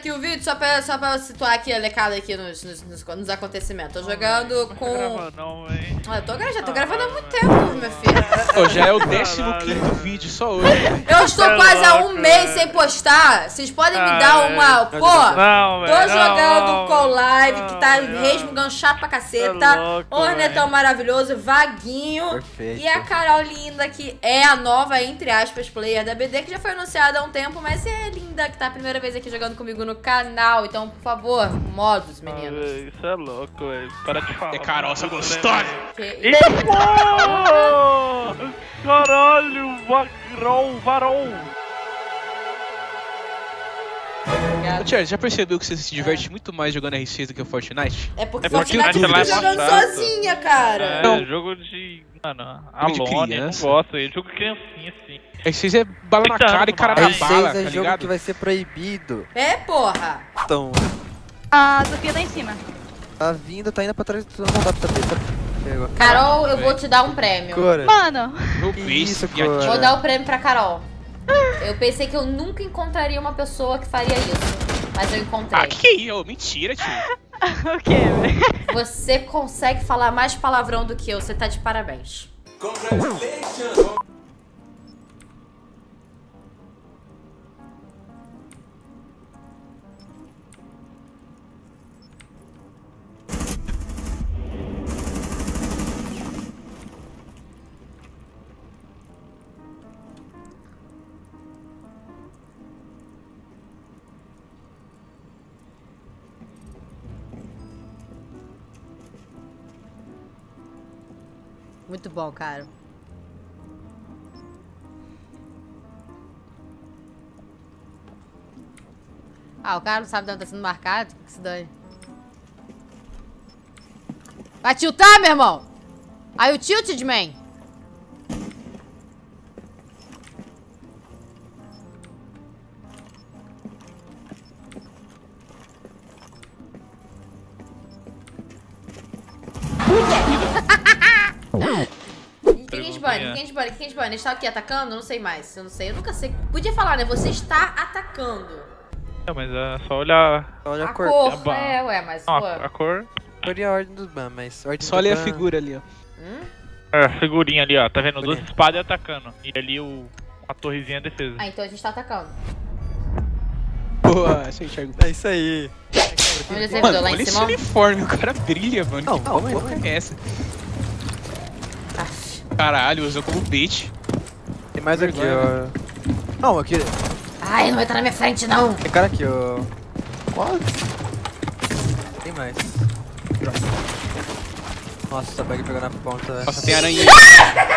aqui o vídeo só pra, só pra situar aqui a lecada aqui nos, nos, nos, nos acontecimentos. Tô jogando Não com. não, véi. Ah, eu tô, já tô gravando há muito tempo, meu filho. Pô, já é o 15 vídeo só hoje. né? Eu estou É quase há um mês velho. sem postar. Vocês podem me Ah, dar velho. uma. Pô, Não, tô não, jogando não, com live que tá não, resmungando chato pra caceta. Tá louco, Ornetão velho. maravilhoso, vaguinho. Perfeito. E a Carol linda, que é a nova, entre aspas, player da BD, que já foi anunciada há um tempo, mas é linda, que tá a primeira vez aqui jogando comigo no canal. Então, por favor, modos, Ah, meninos. velho, Isso é louco, velho. Para de falar. É mano. gostosa. Que-! Caralho, varão, varão. Ô, Charles, já percebeu que você se diverte muito mais jogando R6 do que o Fortnite? É porque É porque Fortnite eu jogando é mais sozinha, cara. É, Não. jogo de. Mano, Jogo de Alone, não criança. gosto. É jogo criancinha, assim. R6 é bala na Então, cara e cara na R6 bala, é tá jogo ligado? que vai ser proibido. É, porra. Então, A Sofia tá em cima. tá vindo, tá indo pra trás, não dá pra saber. Tá... Pegou. Carol, eu vou te dar um prêmio. Cora. Mano, beijo, isso? Vou dar o prêmio pra Carol. Eu pensei que eu nunca encontraria uma pessoa que faria isso. Mas eu Ah, encontrei. que que é isso? Ô, Mentira, tio. o quê, velho? Você consegue falar mais palavrão do que eu. Você tá de parabéns. Muito bom, cara. Ah, o cara não sabe de onde tá sendo marcado. Que se dane. Vai tiltar, meu irmão? Aí o tilted, man. Quem é Spani? Quem é Spani? Quem é Spani? Está aqui atacando? Eu não sei mais. Eu não sei. Eu nunca sei. Podia falar, né? Você está atacando. É, mas é só olhar. Olha a, A cor. cor. É. É, ué, mas. Não, a, a cor. Cor e a ordem dos ban, mas ordem Só do ler a figura ali, ó. Hum? É, a figurinha ali, ó. Tá vendo? Duas espadas atacando. E ali o. A torrezinha é defesa. Ah, então a gente tá atacando. Boa, isso aí, Thiago. É isso aí. Onde você Mano, em olha esse uniforme, o cara brilha, mano. Não, que calma aí, porra é essa? Caralho, usou como bait. Tem mais aqui, ó. Não, aqui. Ai, não vai estar na minha frente, não. Tem cara aqui, ó. Quase. Tem mais. Nossa, essa bag pegou na ponta, velho. Nossa, tem aranha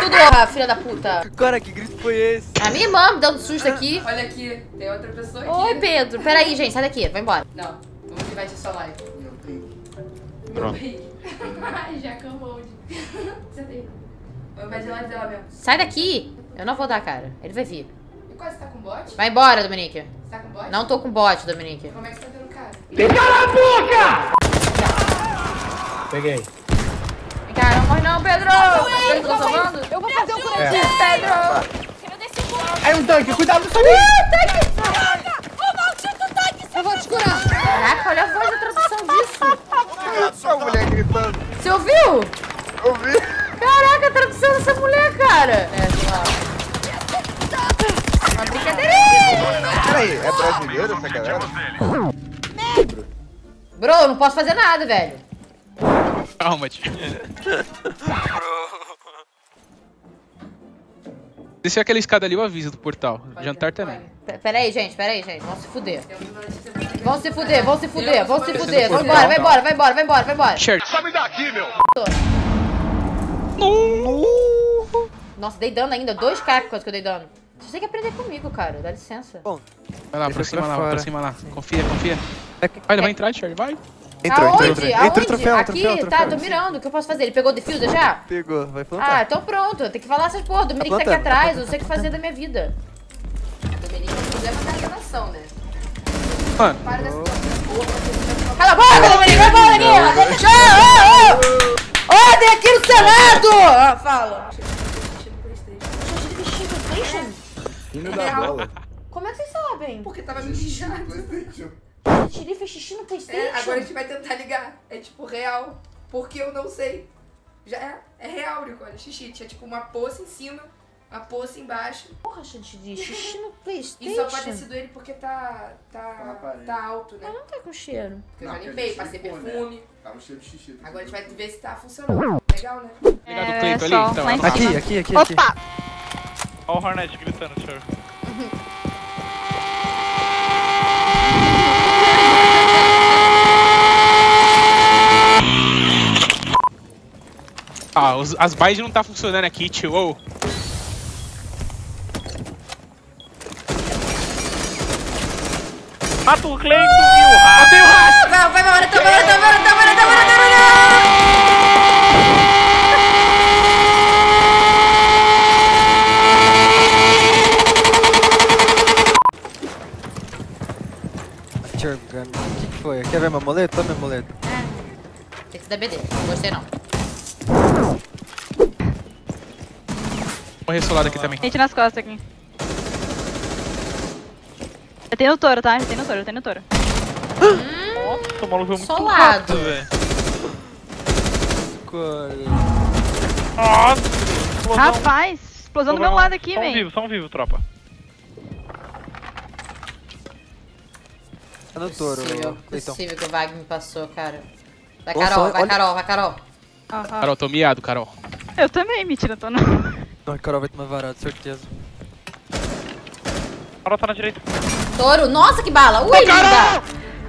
Tudo, ah, filha da puta. Cara, que grito foi esse? A minha irmã me dando susto aqui. Olha aqui, tem outra pessoa aqui. Oi, Pedro. Peraí, gente, sai daqui. Vai embora. Não, vamos que vai te sua live. Meu bem. Ai, já acabou. Você tem. Vai de live dela mesmo. Sai daqui. Eu não vou dar, cara. Ele vai vir. E quase tá com bot? Vai embora, Dominique. Você tá com bot? Não tô com bot, Dominique. Como é que você tá tendo cara? Peguei. Vem cá, não morre não, Pedro. Pedro, tô salvando? Eu vou fazer o É. Pedro. Eu desci o buraco. Aí um tanque, cuidado com O maldito tanque! Eu vou te curar. Caraca, olha a voz da tradução disso. Só a mulher gritando. Você ouviu? Ouvi. Caraca, a tradução dessa mulher, cara. É, sei lá. Uma brincadeirinha. Essa galera? Bro, eu não posso fazer nada, velho. Calma, tio. Descer aquela escada ali, eu aviso do portal. Jantar também. P- Pera aí, gente, pera aí, gente. Vão se fuder. Vão se fuder, vão se fuder, vão se fuder. Vão embora, vai embora, vai embora, vai embora, vai embora. Shirt. Nossa, dei dano ainda. Dois cacos que eu dei dano. Você tem que aprender comigo, cara. Dá licença. Bom, Vai lá, pra lá, vai pra fora. cima lá. Confia, confia. É que- Vai, ele vai entrar, Charlie, vai. entrou, Aonde? entrou, entrou. Aonde? Entra o troféu, Aqui, troféu, tá, troféu. tô mirando. O que eu posso fazer? Ele pegou o defuser já? Pegou, vai Ah, plantar. então pronto. Tem que falar essas porra. Dominique tá aqui plantando, tá atrás. Eu plantando, não sei o que tá fazer da minha vida. Dominique, o problema da relação, né? Mano, Para dessa porra, Cala a boca, Dominique! Vai embora daqui! Deixa! Ô, ô, ô! Ordem aqui no Senado! Ah, fala. Filho da bola. Como é que vocês sabem? Porque tava mijado. Ele fez xixi no Playstation? É, agora a gente vai tentar ligar. É tipo real. Porque eu não sei. Já é, é real, Nicole. Xixi. Tinha tipo uma poça em cima, uma poça embaixo. Porra, chantilly, xixi no Playstation. E só pode ter sido ele porque tá. Tá tá, tá alto, né? Mas não tá com cheiro. Porque eu Não, já porque limpei, gente passei limpou, né? perfume. Tava cheio de xixi. Agora a gente vai ver se tá funcionando. Legal, né? É, Cleiton ali, então. tá. Aqui, aqui, aqui, aqui. Opa! Olha o Hornet gritando, senhor. Ah, os- as buys não tá funcionando aqui, tio. Ô, Mata o Cleiton e o Rafa. Ah, vai, vai, vai, vai, tá, vai, tá, vai, tá, vai, tá, vai, Jogando. O que, que foi? Quer ver meu amuleto? Toma meu amuleto. Tem que dar BD. Não gostei não. uma ressolada aqui também. Gente nas costas aqui. Já tem no touro, tá? Já tem no touro, já tem no touro. Nossa, o maluco é muito Solado. rápido, velho. Nossa! explosão. Rapaz, explosão do meu lado aqui, Só um velho. vivo, só um vivo, tropa. Tá no touro, Possível, Cleitão. possível que o Wagner me passou, cara. Vai, Nossa, Carol, vai, olha- Carol, vai, Carol. Ó. Carol, tô miado, Carol. Eu também, mentira, tô não. Não, Carol vai tomar varado, certeza. Carol tá na direita. Touro, nossa, que bala. Ui, linda.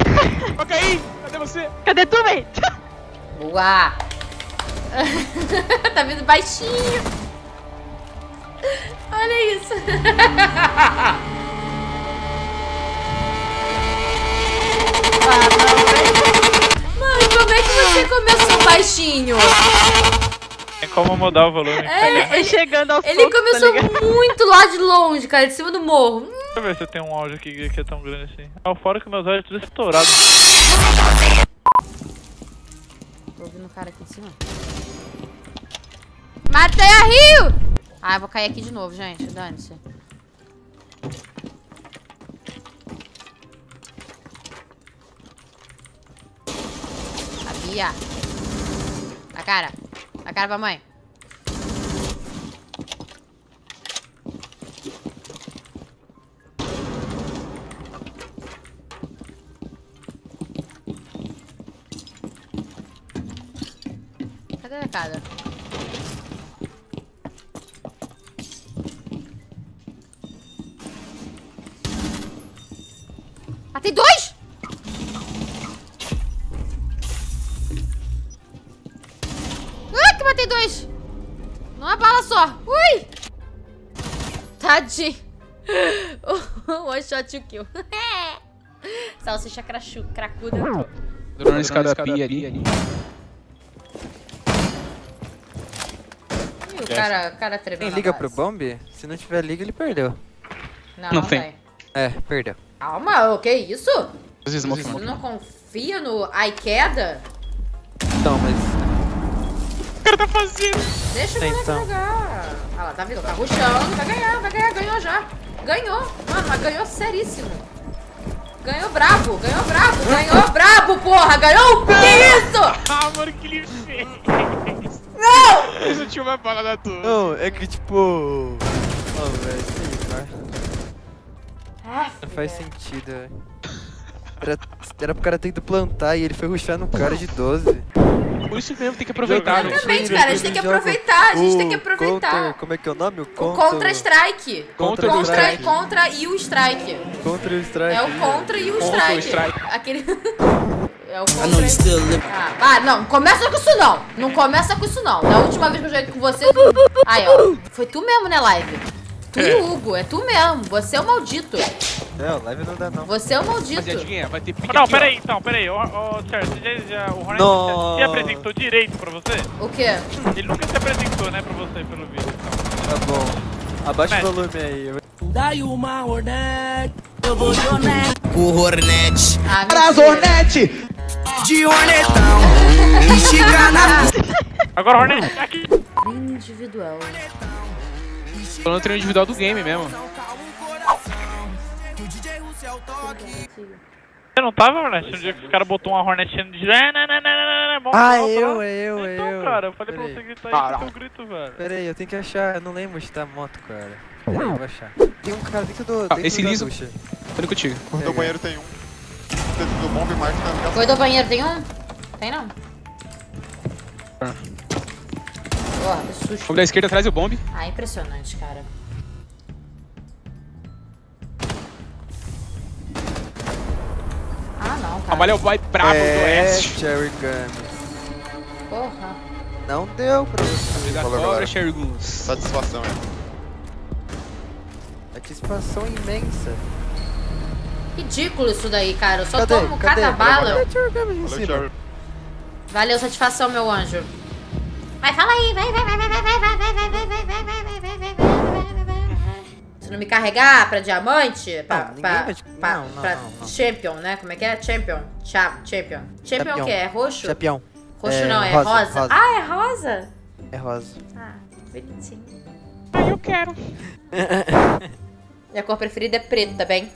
Ok aí! Cadê você? Cadê tu, véi? Boa. tá vindo baixinho. Olha isso. Mãe, como é que você começou baixinho? Tem como mudar o volume. É, Foi chegando aos Ele poucos, tá começou ligado? muito lá de longe, cara, de cima do morro. Hum, Deixa eu ver se tem um áudio aqui que é tão grande assim. Ah, fora que meus olhos tudo estourados. Tô ouvindo o cara aqui em cima. Matei a Rio! Ah, eu vou cair aqui de novo, gente. Dane-se. Sabia. Na cara. Na cara pra mãe. Cadê a cara? Matei dois! Numa bala só! Ui! Tadinho! One shot to kill. Salsicha crachu, cracuda. Durando a escada pia ali. Ih, o cara, o cara tremeu na liga base. pro bomb? Se não tiver liga, ele perdeu. Não, Não não tem. tem. É, perdeu. Calma, o que é isso? Você não confia no Aikeda? Então, mas. O cara tá fazendo? Deixa o moleque Então. jogar. Ah lá, tá vendo? Tá ruxando. Vai ganhar, vai ganhar. Ganhou já. Ganhou. Mano, mas ganhou seríssimo. Ganhou brabo, ganhou brabo. Ganhou brabo, porra. Ganhou o que isso? Ah, mano, que ele fez! Não! Eu só tinha uma bala na tua. Não, é que tipo. Ó, velho, isso aí, vai. Não faz sentido, velho. Era, era pro cara ter ido plantar e ele foi ruxar no cara de 12. Por isso mesmo, tem que aproveitar? Exatamente, cara. A gente tem que aproveitar. A gente tem que aproveitar. Counter, como é que é o nome? O counter, Contra Strike. Contra Contra, contra e o Strike. Contra o strike. É o contra e o Contra o strike. strike. Aquele. É o contra. Ah, ah, não, não começa com isso não. Não começa com isso não. Na última vez que eu joguei com você. Aí, ó. Foi tu mesmo, né, live? Tu e o Hugo, é tu mesmo. Você é o maldito. Não, live não dá não. Você é o maldito. Vai ter pique Não, aqui, ó. peraí, então, peraí. Ô, ô, Charles, você já, já, o Hornet Nossa. se apresentou direito pra você? O quê? Ele nunca se apresentou, né, pra você, pelo vídeo. Então. Tá bom. Abaixa Mestre. o volume aí. Dai uma Hornet, eu vou de Hornet. O Hornet. Ah, Traz. Hornet. De Hornetão. Esticar na Agora, Hornet, aqui. Individual. Falando no treino individual do game mesmo. Você não tava, Hornet? Um dia que os caras botou uma Hornetinha de... Ah, eu, eu, é Então, eu. cara, eu falei pra você gritar aí teu grito, velho. Pera aí, eu tenho que achar, eu não lembro onde tá a moto, cara. Pera aí, eu vou achar. Tem um cara dentro do. Ah, dentro esse liso- indo contigo. Corredor Pega. banheiro tem um. Dentro do bomb, tá ligado. Corredor banheiro tem um? Tem não. Ah. Porra, que susto. Bomb da esquerda atrás do bomb. Ah, impressionante, cara. Ah, não, cara. Amalha é o boy brabo do é, oeste. Cherry Gummies. Porra. Não deu pra você. Da Falou, cobra. Sherry Goons. Satisfação, é. Satisfação imensa. Ridículo isso daí, cara. Eu só Cadê? tomo Cadê? cada bala. Cherry Valeu? Cherry. Valeu, satisfação, meu anjo. Vai, fala aí. Vai, vai, vai, vai, vai, vai, vai, vai, vai, vai, vai, vai, vai, vai, vai, vai, vai, vai, vai, vai. Se não me carregar pra diamante, pra, ninguém pra, vai pra, não, não, pra não, não. champion, né? Como é que é? Champion. Cha champion. Champion Champion. o que? É roxo? Chapião. Roxo É, não, é rosa, rosa. rosa. Ah, é rosa? É rosa. Ah, bonitinho. Ai, eu quero. Minha cor preferida é preto, tá bem?